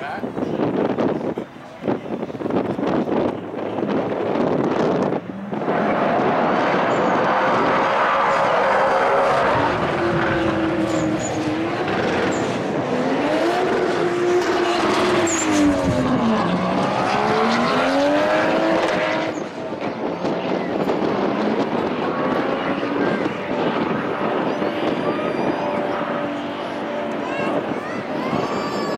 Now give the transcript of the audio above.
back.